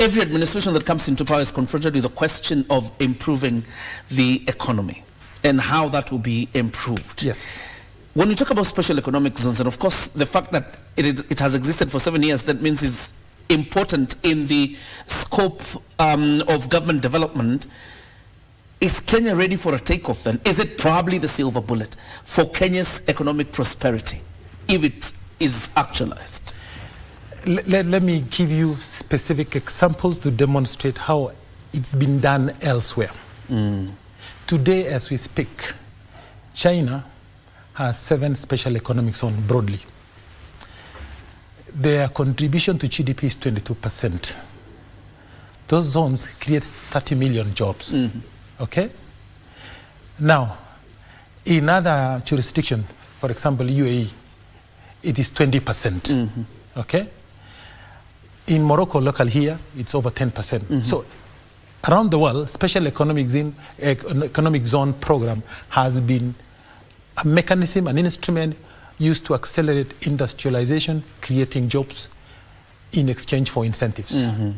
every administration that comes into power is confronted with the question of improving the economy and how that will be improved. Yes. When we talk about special economic zones, and of course the fact that it, it has existed for seven years, that means it's important in the scope um, of government development. Is Kenya ready for a takeoff then? Is it probably the silver bullet for Kenya's economic prosperity if it is actualized? Let, let, let me give you specific examples to demonstrate how it's been done elsewhere. Today, as we speak, China has seven special economic zones broadly. Their contribution to GDP is 22%. Those zones create 30 million jobs. Mm-hmm. Okay? Now, in other jurisdictions, for example, UAE, it is 20%. percent mm-hmm. Okay? In Morocco, local here, it's over 10%. percent mm-hmm. So, around the world, special economic zone, eh, economic zone program has been a mechanism, an instrument used to accelerate industrialization, creating jobs in exchange for incentives. Mm-hmm.